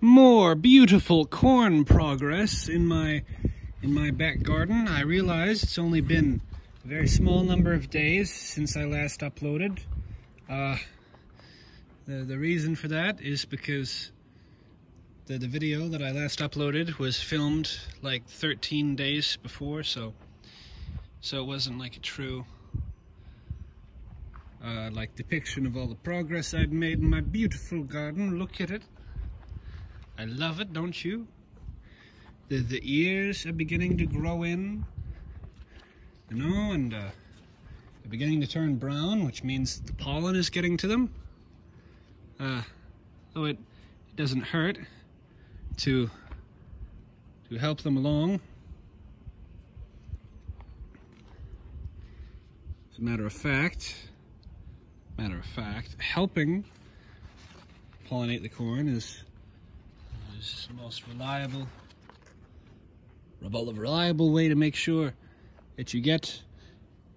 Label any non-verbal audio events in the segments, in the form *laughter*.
more beautiful corn progress in my in my back garden. I realize it's only been a very small number of days since I last uploaded. Uh, the, the reason for that is because the, the video that I last uploaded was filmed like 13 days before, so so it wasn't like a true uh, like depiction of all the progress I'd made in my beautiful garden. Look at it. I love it, don't you? The, the ears are beginning to grow in, you know, and uh, they're beginning to turn brown, which means the pollen is getting to them. Uh, though it, it doesn't hurt to to help them along. As a matter of fact, matter of fact, helping pollinate the corn is, is the most reliable, reliable way to make sure that you get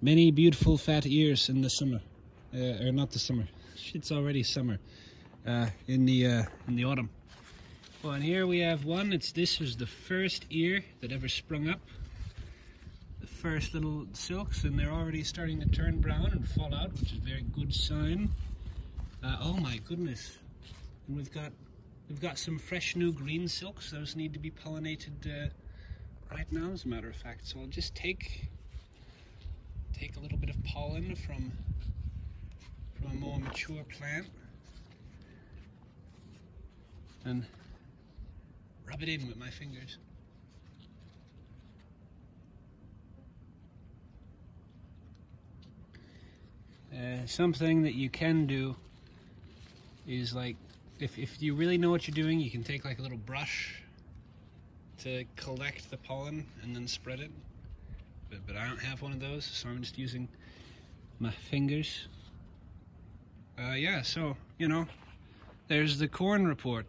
many beautiful fat ears in the summer, uh, or not the summer. *laughs* It's already summer. Uh, in the uh, in the autumn. Well, and here we have one. It's this was the first ear that ever sprung up. The first little silks, and they're already starting to turn brown and fall out, which is a very good sign. Uh, oh my goodness! And we've got we've got some fresh new green silks. Those need to be pollinated uh, right now, as a matter of fact. So I'll just take take a little bit of pollen from from a more mature plant and rub it in with my fingers. Uh, something that you can do is like if, if you really know what you're doing you can take like a little brush to collect the pollen and then spread it. But, but I don't have one of those so I'm just using my fingers. Uh, yeah so you know there's the corn report